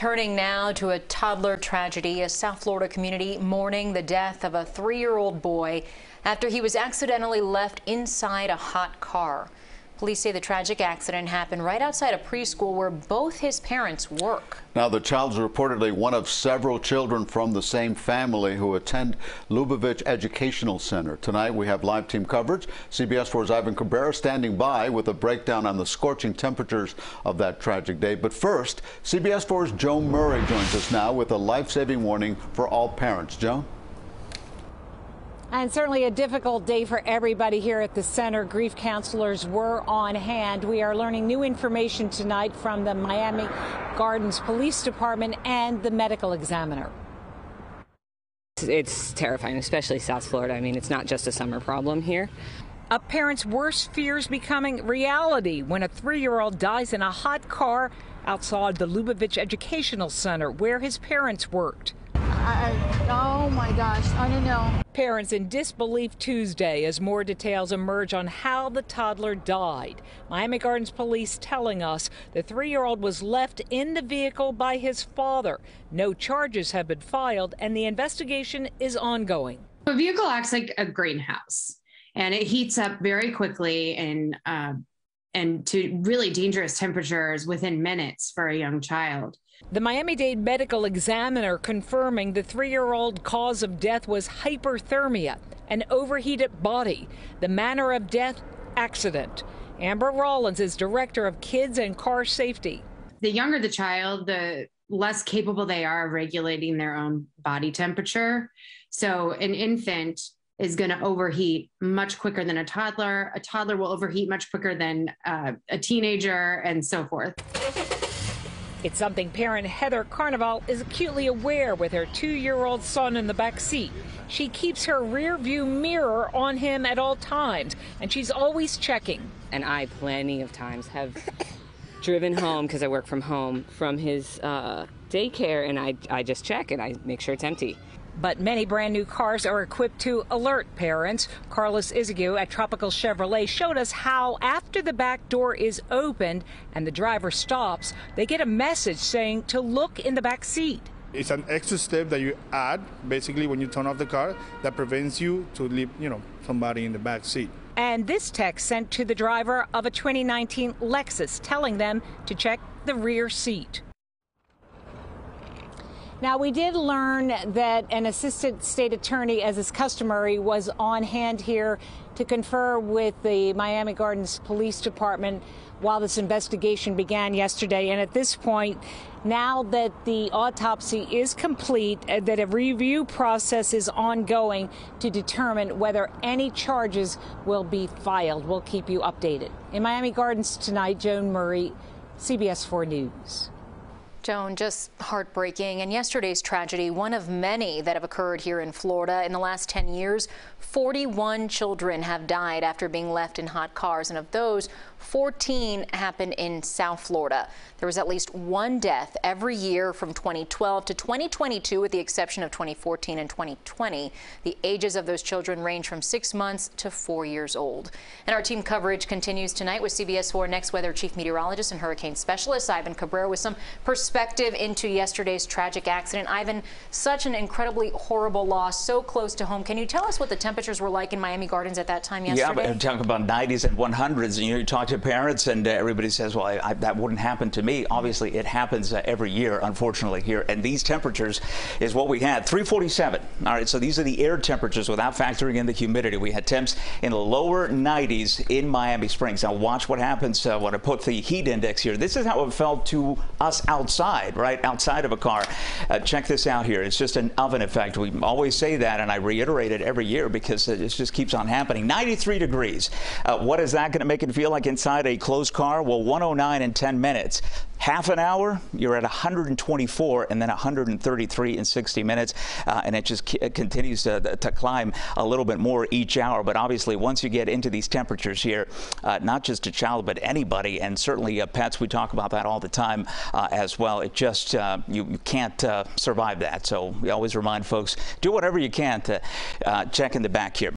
Turning now to a toddler tragedy, a South Florida community mourning the death of a three-year-old boy after he was accidentally left inside a hot car. Police say the tragic accident happened right outside a preschool where both his parents work. Now, the child is reportedly one of several children from the same family who attend Lubavitch Educational Center. Tonight, we have live team coverage. CBS 4's Ivan Cabrera standing by with a breakdown on the scorching temperatures of that tragic day. But first, CBS 4's Joan Murray joins us now with a life-saving warning for all parents. Joan? And certainly a difficult day for everybody here at the center. Grief counselors were on hand. We are learning new information tonight from the Miami Gardens Police Department and the medical examiner. It's terrifying, especially South Florida. I mean, it's not just a summer problem here. A parent's worst fears becoming reality when a three year old dies in a hot car outside the Lubavitch Educational Center where his parents worked. I, oh my gosh, I don't know. Parents in disbelief Tuesday as more details emerge on how the toddler died. Miami Gardens police telling us the three year old was left in the vehicle by his father. No charges have been filed, and the investigation is ongoing. A vehicle acts like a greenhouse and it heats up very quickly and uh, and to really dangerous temperatures within minutes for a young child. The Miami Dade medical examiner confirming the three year old cause of death was hyperthermia, an overheated body. The manner of death, accident. Amber Rollins is director of kids and car safety. The younger the child, the less capable they are of regulating their own body temperature. So, an infant is going to overheat much quicker than a toddler. A toddler will overheat much quicker than uh, a teenager, and so forth. It's something parent Heather Carnival is acutely aware with her two year old son in the back seat. She keeps her rear view mirror on him at all times, and she's always checking. And I, plenty of times, have driven home because I work from home from his uh, daycare, and I, I just check and I make sure it's empty. But many brand new cars are equipped to alert parents. Carlos Izagu at Tropical Chevrolet showed us how after the back door is opened and the driver stops, they get a message saying to look in the back seat. It's an extra step that you add basically when you turn off the car that prevents you to leave, you know, somebody in the back seat. And this text sent to the driver of a 2019 Lexus telling them to check the rear seat. Now, we did learn that an assistant state attorney, as is customary, was on hand here to confer with the Miami Gardens Police Department while this investigation began yesterday. And at this point, now that the autopsy is complete, uh, that a review process is ongoing to determine whether any charges will be filed. We'll keep you updated. In Miami Gardens tonight, Joan Murray, CBS 4 News. Joan, just heartbreaking. And yesterday's tragedy, one of many that have occurred here in Florida. In the last 10 years, 41 children have died after being left in hot cars. And of those, 14 happened in South Florida. There was at least one death every year from 2012 to 2022, with the exception of 2014 and 2020. The ages of those children range from six months to four years old. And our team coverage continues tonight with CBS 4 Next Weather Chief Meteorologist and Hurricane Specialist Ivan Cabrera with some perspective into yesterday's tragic accident. Ivan, such an incredibly horrible loss, so close to home. Can you tell us what the temperatures were like in Miami Gardens at that time yesterday? Yeah, I'm talking about 90s and 100s. And you, you talk to parents, and uh, everybody says, well, I, I, that wouldn't happen to me. Obviously, it happens uh, every year, unfortunately, here. And these temperatures is what we had 347. All right, so these are the air temperatures without factoring in the humidity. We had temps in the lower 90s in Miami Springs. Now, watch what happens uh, when I put the heat index here. This is how it felt to us outside, right? Outside of a car. Uh, check this out here. It's just an oven effect. We always say that, and I reiterate it every year because it just keeps on happening. 93 degrees. Uh, what is that going to make it feel like inside a closed car? Well, 109 in 10 minutes. Half an hour, you're at 124 and then 133 in 60 minutes. Uh, and it just continues to, to, climb a little bit more each hour. But obviously, once you get into these temperatures here, uh, not just a child, but anybody, and certainly uh, pets, we talk about that all the time uh, as well. It just, uh, you, you, can't uh, survive that. So we always remind folks, do whatever you can to check in the back here.